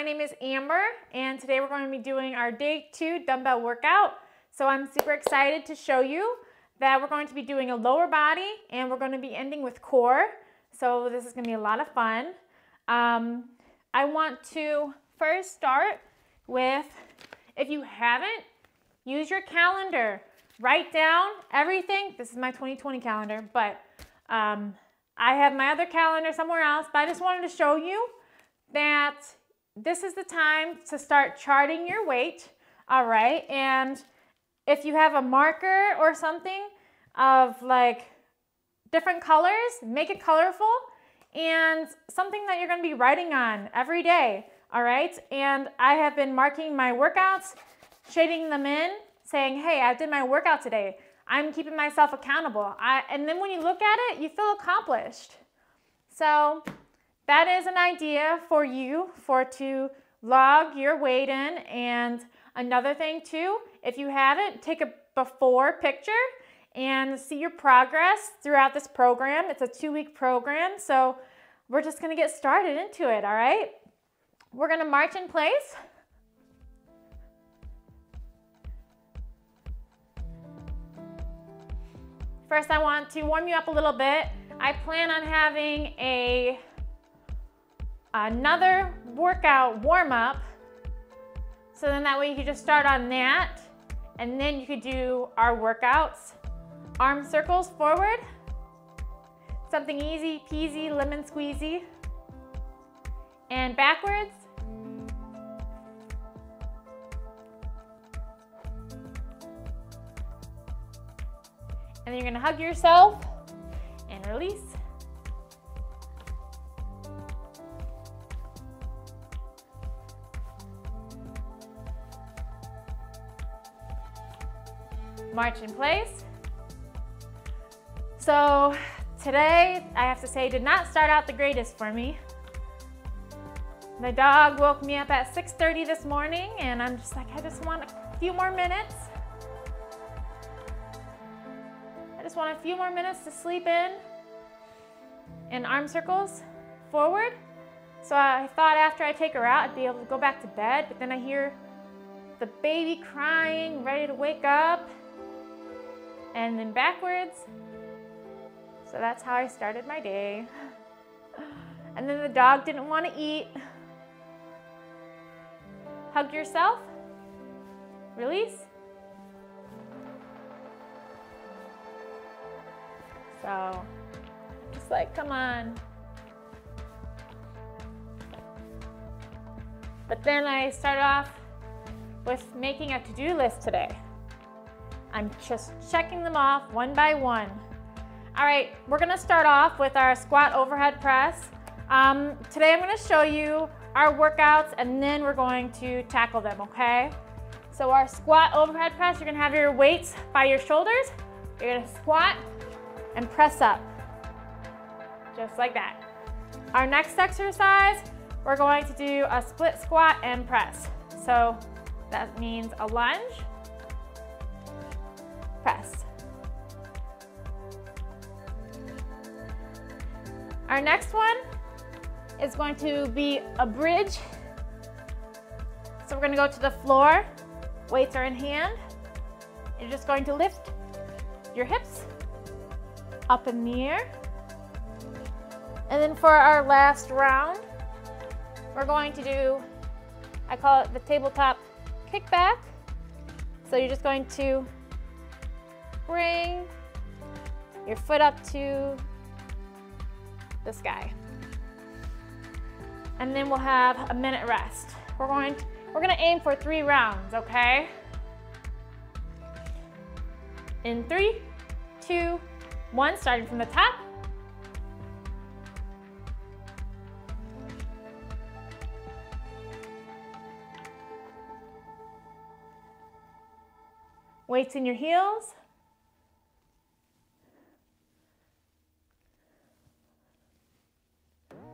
my name is Amber and today we're going to be doing our day two dumbbell workout. So I'm super excited to show you that we're going to be doing a lower body and we're going to be ending with core. So this is going to be a lot of fun. Um, I want to first start with, if you haven't, use your calendar. Write down everything. This is my 2020 calendar, but um, I have my other calendar somewhere else, but I just wanted to show you that this is the time to start charting your weight, all right? And if you have a marker or something of like different colors, make it colorful and something that you're gonna be writing on every day, all right? And I have been marking my workouts, shading them in, saying, hey, I did my workout today. I'm keeping myself accountable. I, and then when you look at it, you feel accomplished. So that is an idea for you for to log your weight in. And another thing too, if you haven't, take a before picture and see your progress throughout this program. It's a two week program. So we're just gonna get started into it, all right? We're gonna march in place. First, I want to warm you up a little bit. I plan on having a another workout warm up. So then that way you can just start on that and then you could do our workouts. Arm circles forward. Something easy peasy, lemon squeezy. And backwards. And then you're gonna hug yourself and release. March in place. So today, I have to say, did not start out the greatest for me. My dog woke me up at 6.30 this morning and I'm just like, I just want a few more minutes. I just want a few more minutes to sleep in and arm circles forward. So I thought after I take her out, I'd be able to go back to bed, but then I hear the baby crying, ready to wake up and then backwards. So that's how I started my day. And then the dog didn't want to eat. Hug yourself. Release. So, just like, come on. But then I started off with making a to-do list today. I'm just checking them off one by one. All right, we're gonna start off with our squat overhead press. Um, today I'm gonna show you our workouts and then we're going to tackle them, okay? So our squat overhead press, you're gonna have your weights by your shoulders. You're gonna squat and press up, just like that. Our next exercise, we're going to do a split squat and press. So that means a lunge, press. Our next one is going to be a bridge. So we're gonna go to the floor, weights are in hand. You're just going to lift your hips up in the air. And then for our last round, we're going to do, I call it the tabletop kickback. So you're just going to bring your foot up to the sky. And then we'll have a minute rest. We're going to, we're gonna aim for three rounds, okay? In three, two, one, starting from the top. Weights in your heels.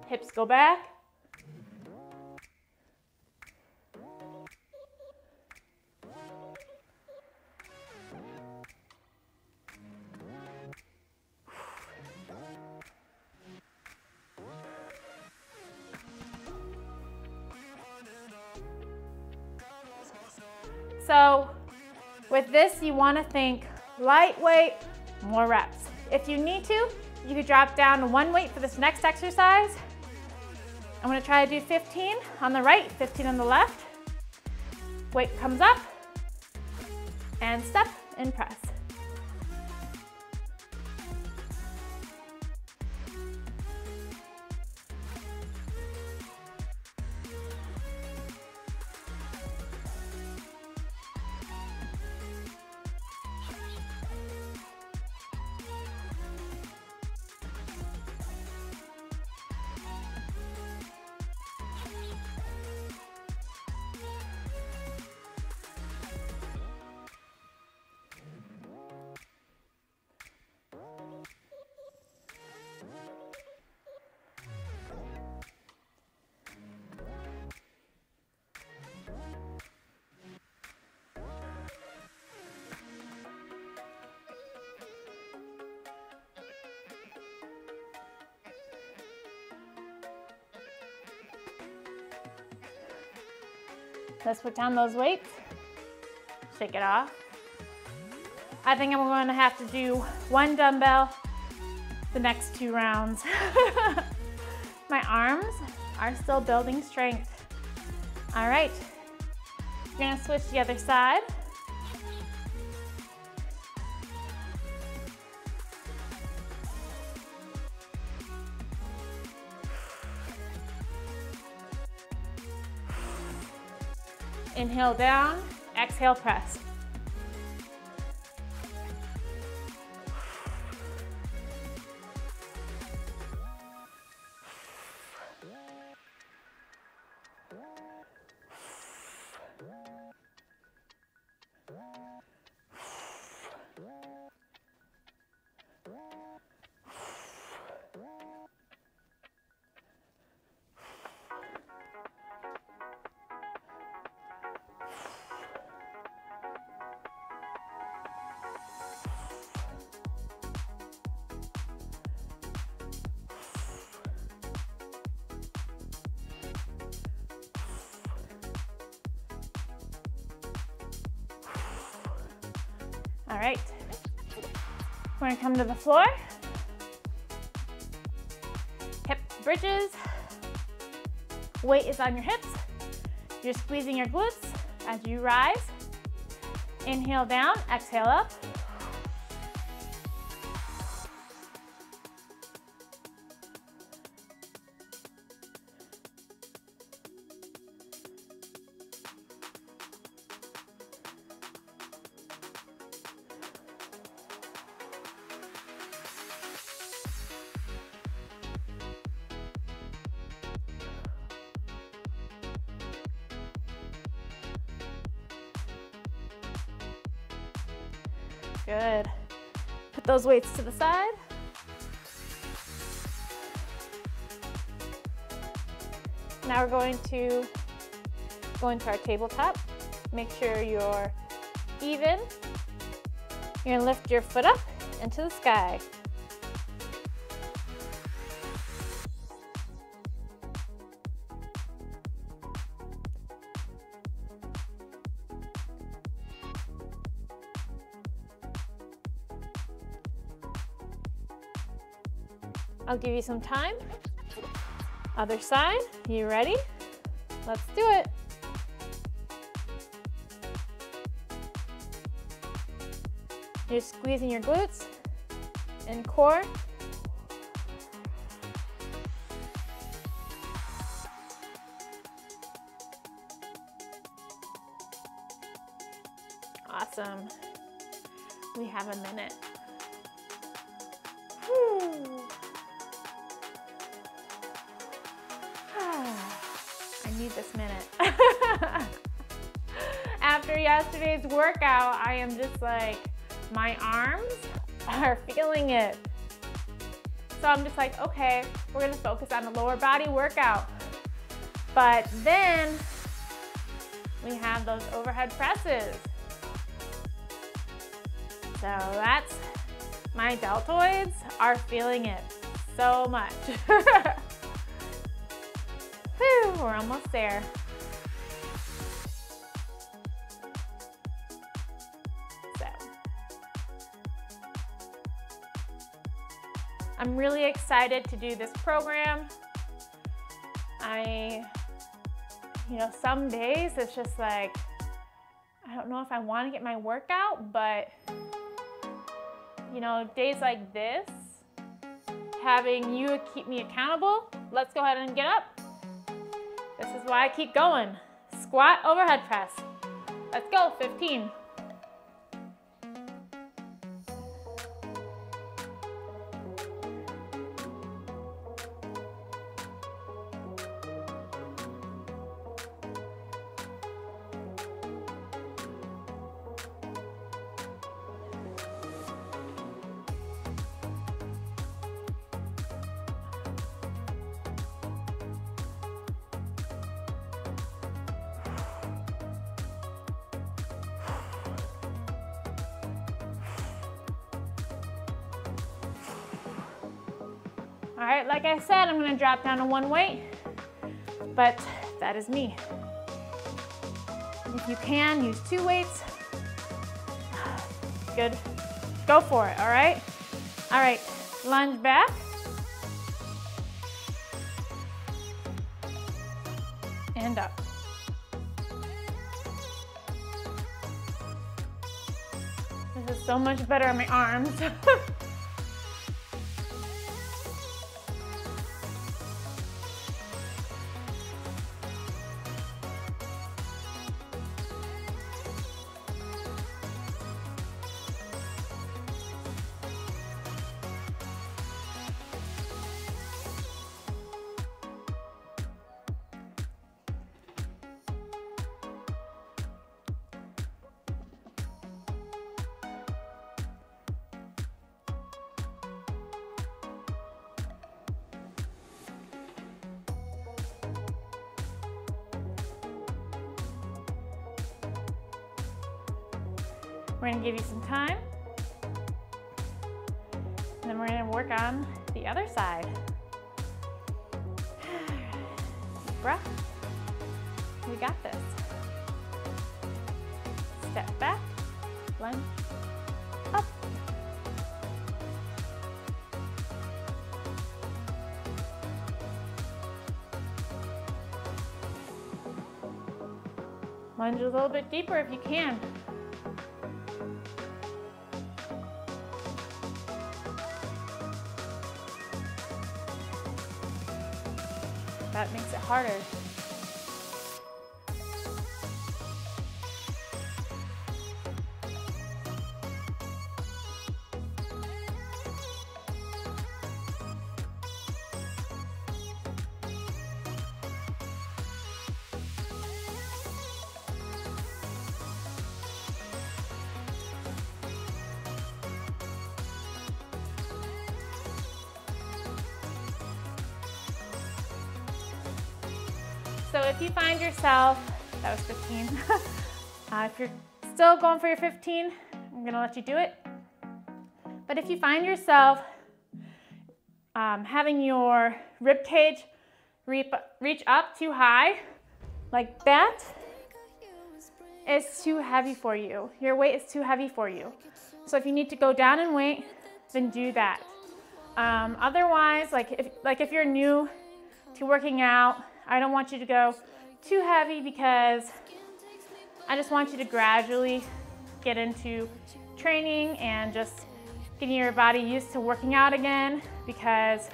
Hips go back. So with this, you wanna think lightweight, more reps. If you need to, you could drop down one weight for this next exercise. I'm gonna try to do 15 on the right, 15 on the left. Weight comes up, and step and press. Let's put down those weights. Shake it off. I think I'm going to have to do one dumbbell the next two rounds. My arms are still building strength. All right, we're gonna switch the other side. Down, exhale press. All right, we're gonna come to the floor. Hip bridges. Weight is on your hips. You're squeezing your glutes as you rise. Inhale down, exhale up. Those weights to the side. Now we're going to go into our tabletop. Make sure you're even. You're gonna lift your foot up into the sky. I'll give you some time. Other side, you ready? Let's do it. You're squeezing your glutes and core. Workout, I am just like, my arms are feeling it. So I'm just like, okay, we're gonna focus on the lower body workout. But then we have those overhead presses. So that's, my deltoids are feeling it so much. Whew, we're almost there. Excited to do this program. I, you know, some days it's just like, I don't know if I want to get my workout, but, you know, days like this, having you keep me accountable, let's go ahead and get up. This is why I keep going. Squat, overhead press. Let's go, 15. All right, like I said, I'm gonna drop down to one weight, but that is me. If you can, use two weights. Good, go for it, all right? All right, lunge back. And up. This is so much better on my arms. We're gonna give you some time. And then we're gonna work on the other side. Deep breath. We got this. Step back, lunge, up. Lunge a little bit deeper if you can. Harder. Yourself, that was 15. uh, if you're still going for your 15, I'm gonna let you do it. But if you find yourself um, having your rib cage reach up too high, like that, it's too heavy for you. Your weight is too heavy for you. So if you need to go down in weight, then do that. Um, otherwise, like if, like if you're new to working out, I don't want you to go too heavy because I just want you to gradually get into training and just getting your body used to working out again because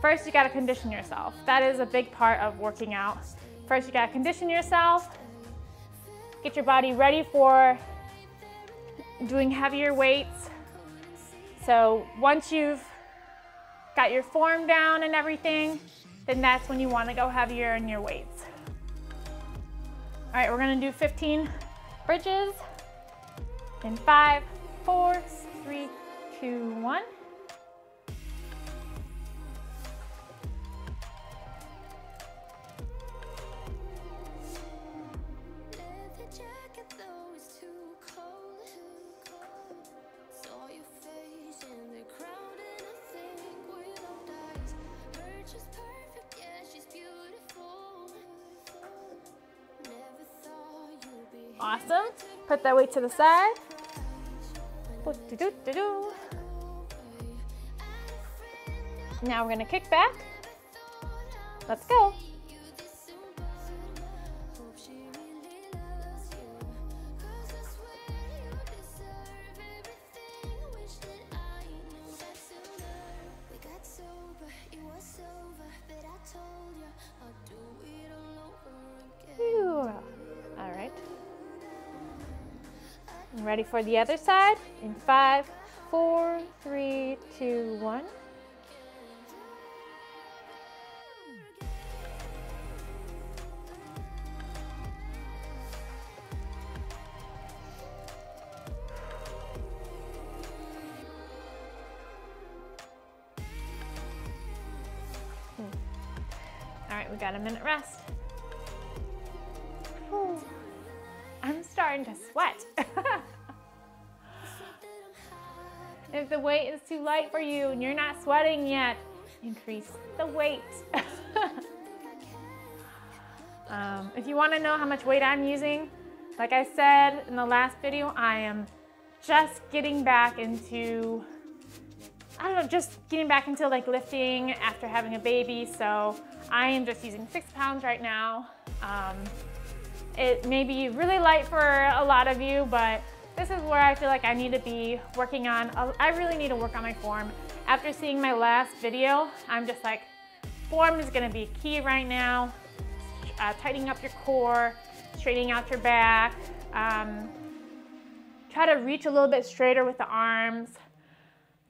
first you gotta condition yourself. That is a big part of working out. First you gotta condition yourself, get your body ready for doing heavier weights. So once you've got your form down and everything, then that's when you wanna go heavier in your weights. All right, we're gonna do 15 bridges in five, four, three, two, one. Awesome. Put that weight to the side. Now we're gonna kick back. Let's go. For the other side? In five, four, three, two, one. Hmm. All right, we got a minute rest. I'm starting to sweat. If the weight is too light for you and you're not sweating yet, increase the weight. um, if you want to know how much weight I'm using, like I said in the last video, I am just getting back into I don't know, just getting back into like lifting after having a baby. So I am just using six pounds right now. Um, it may be really light for a lot of you, but this is where I feel like I need to be working on. I really need to work on my form. After seeing my last video, I'm just like, form is gonna be key right now. Uh, tightening up your core, straightening out your back. Um, try to reach a little bit straighter with the arms.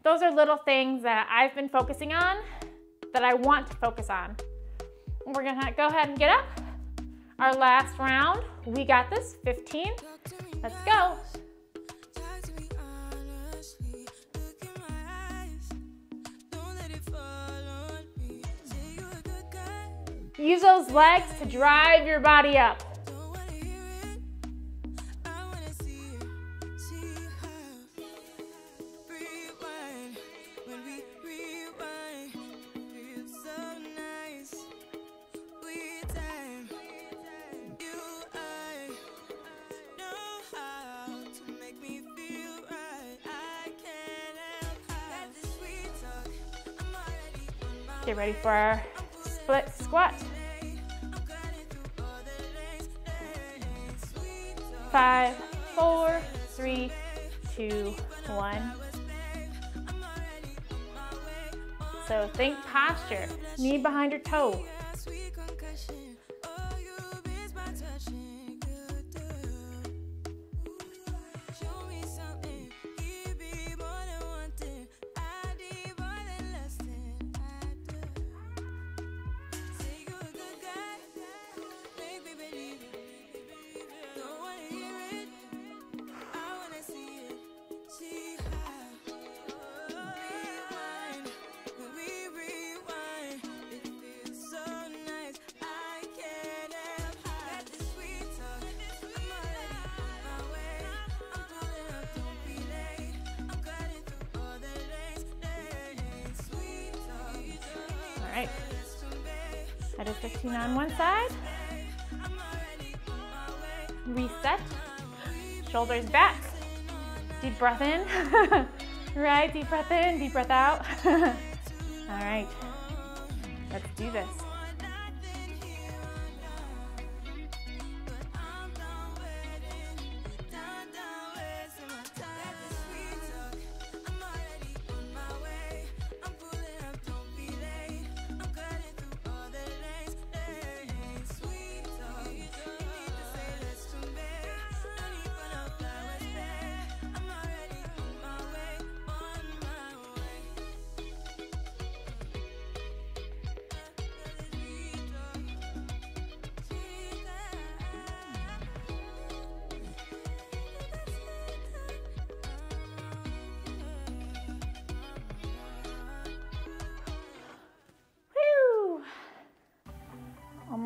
Those are little things that I've been focusing on that I want to focus on. We're gonna go ahead and get up. Our last round, we got this, 15. Let's go. Use those legs to drive your body up. Get ready for our split squat. Five, four, three, two, one. So think posture, knee behind your toe. Right. Head is 15 on one side. Reset. Shoulders back. Deep breath in. right, deep breath in, deep breath out. All right, let's do this.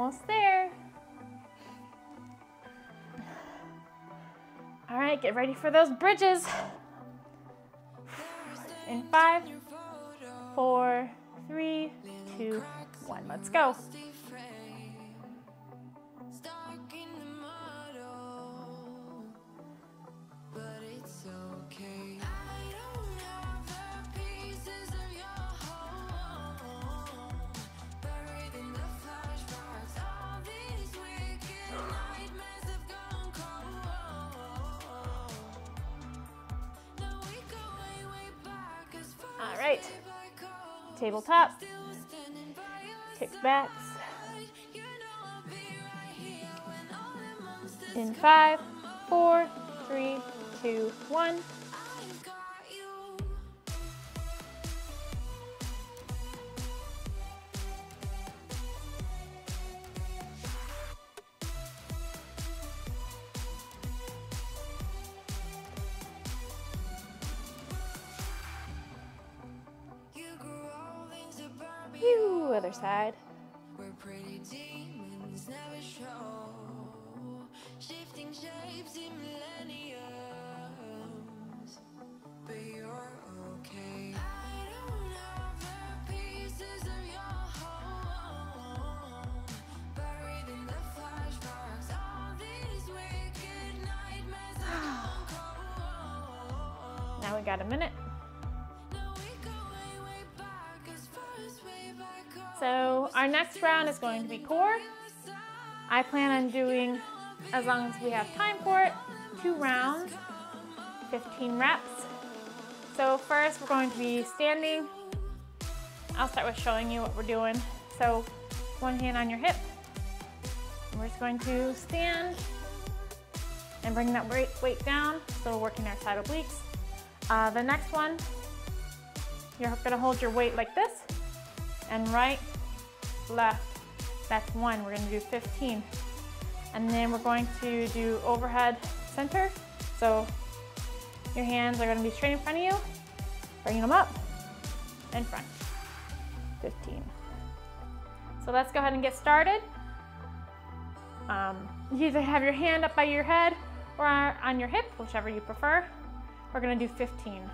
Almost there. All right, get ready for those bridges. In five, four, three, two, one. Let's go. Kickbacks, in five, four, three, two, one. Other side. Got a minute. So our next round is going to be core. I plan on doing, as long as we have time for it, two rounds, 15 reps. So first we're going to be standing. I'll start with showing you what we're doing. So one hand on your hip. We're just going to stand and bring that weight, down. So we're working our side obliques. Uh, the next one, you're gonna hold your weight like this and right, left. That's one, we're gonna do 15. And then we're going to do overhead center. So your hands are gonna be straight in front of you, bringing them up in front, 15. So let's go ahead and get started. Um, you either have your hand up by your head or on your hip, whichever you prefer. We're gonna do 15.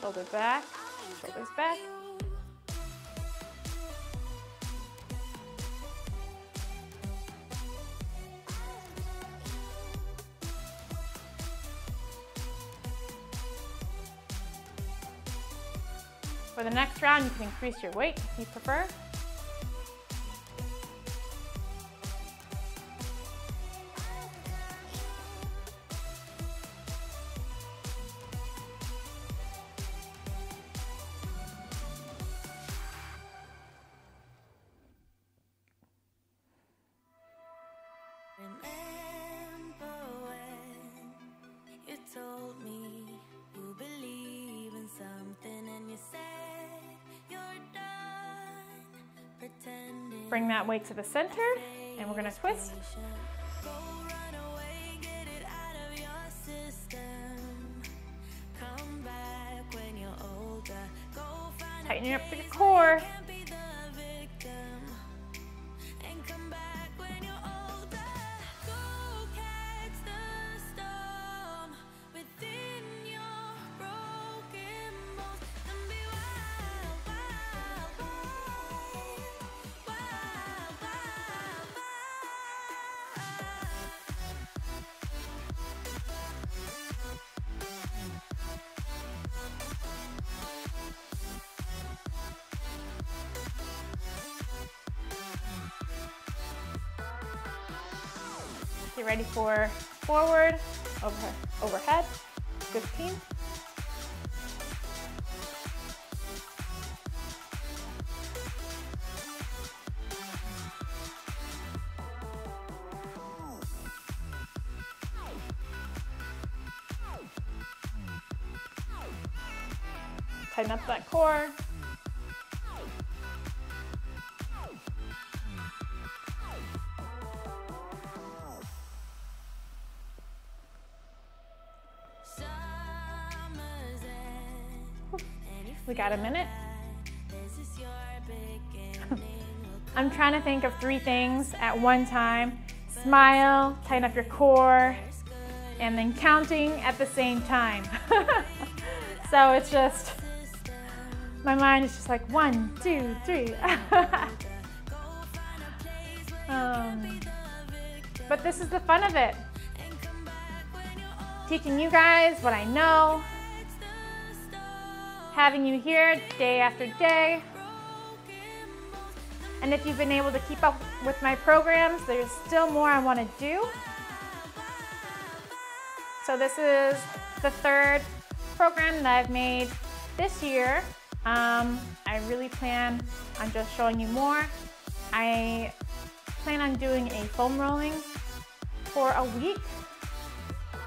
Shoulders back, shoulders back. Round, you can increase your weight if you prefer. Bring that weight to the center and we're gonna twist. Tighten up your core. For forward, over, overhead, 15. Tighten up that core. Got a minute. I'm trying to think of three things at one time. Smile, tighten up your core, and then counting at the same time. so it's just, my mind is just like one, two, three. um, but this is the fun of it. Teaching you guys what I know, having you here day after day. And if you've been able to keep up with my programs, there's still more I want to do. So this is the third program that I've made this year. Um, I really plan on just showing you more. I plan on doing a foam rolling for a week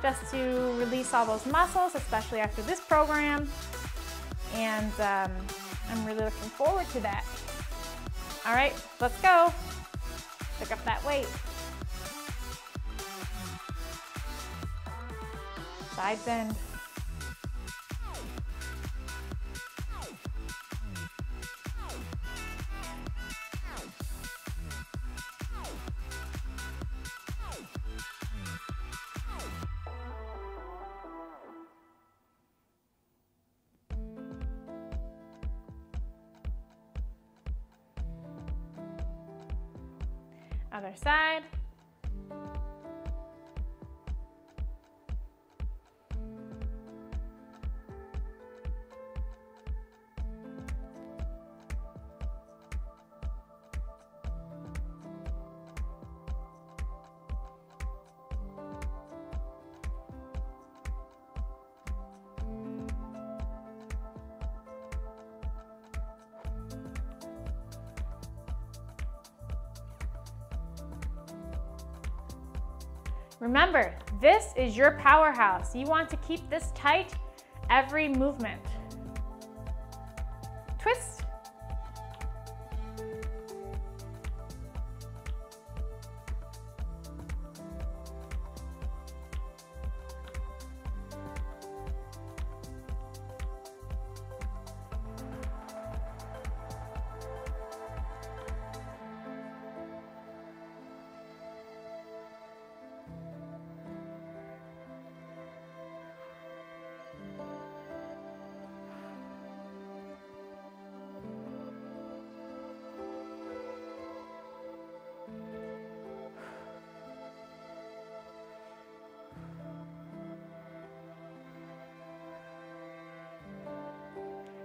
just to release all those muscles, especially after this program. And um, I'm really looking forward to that. All right, let's go. Pick up that weight. Side bend. Other side. Remember, this is your powerhouse. You want to keep this tight every movement.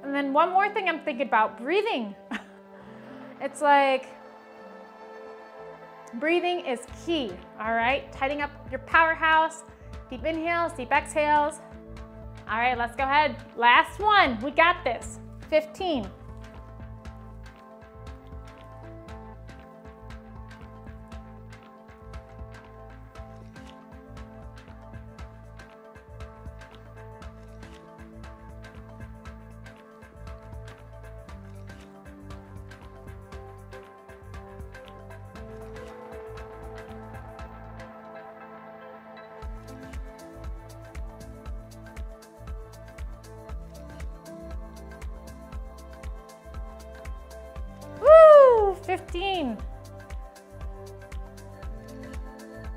And then one more thing I'm thinking about, breathing. it's like, breathing is key, all right? Tidying up your powerhouse, deep inhales, deep exhales. All right, let's go ahead. Last one, we got this, 15. 15.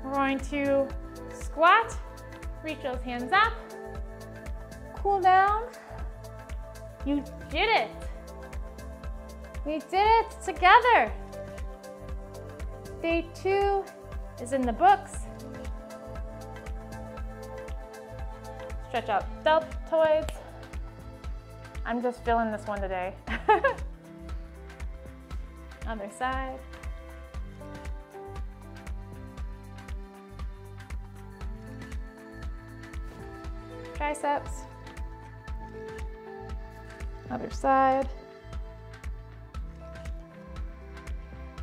We're going to squat, reach those hands up, cool down. You did it. We did it together. Day two is in the books. Stretch out deltoids. I'm just feeling this one today. Other side. Triceps. Other side.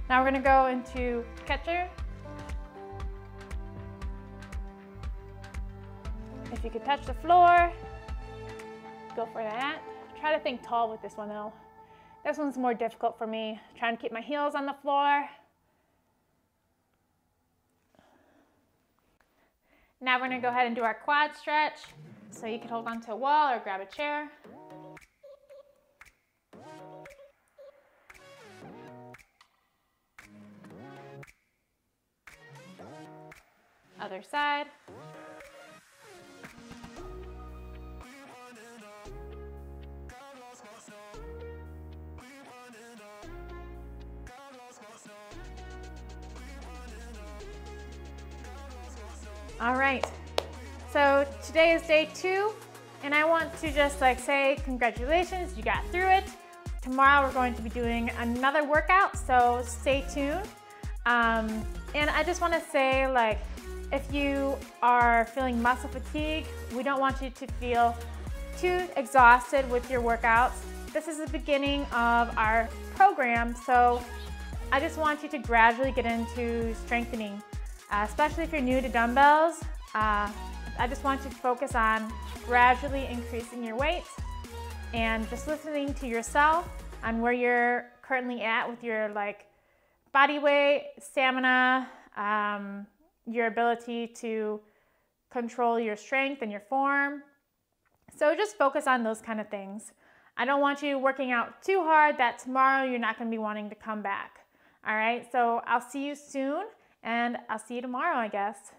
Now we're gonna go into catcher. If you could touch the floor, go for that. Try to think tall with this one though. This one's more difficult for me, trying to keep my heels on the floor. Now we're gonna go ahead and do our quad stretch. So you can hold onto a wall or grab a chair. Other side. All right, so today is day two And I want to just like say, congratulations, you got through it. Tomorrow we're going to be doing another workout, so stay tuned. Um, and I just wanna say like, if you are feeling muscle fatigue, we don't want you to feel too exhausted with your workouts. This is the beginning of our program, so I just want you to gradually get into strengthening, uh, especially if you're new to dumbbells. Uh, I just want you to focus on gradually increasing your weight and just listening to yourself on where you're currently at with your like body weight, stamina, um, your ability to control your strength and your form. So just focus on those kind of things. I don't want you working out too hard that tomorrow you're not going to be wanting to come back. All right, so I'll see you soon and I'll see you tomorrow, I guess.